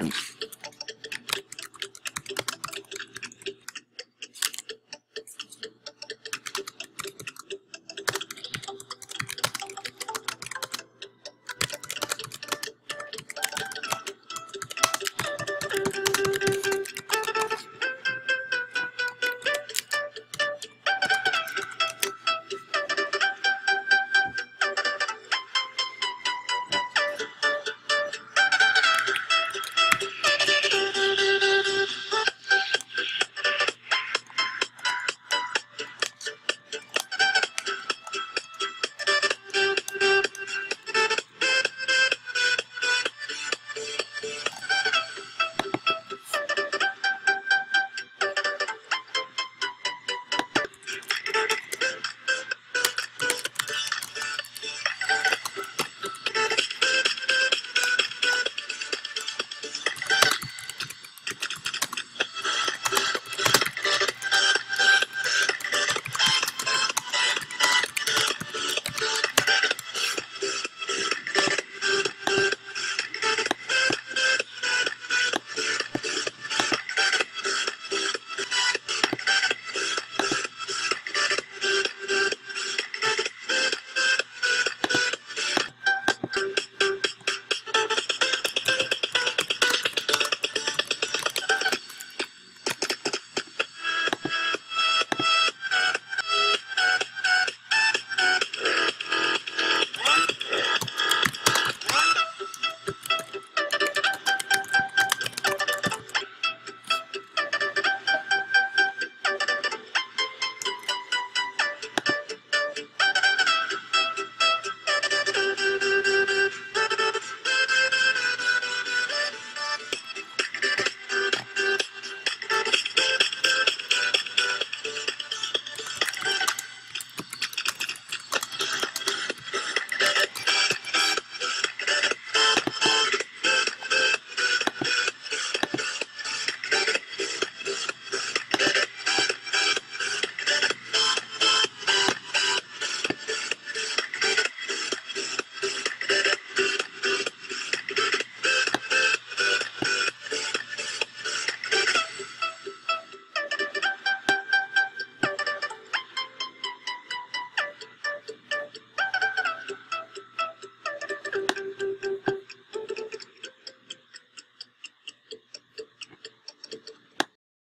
and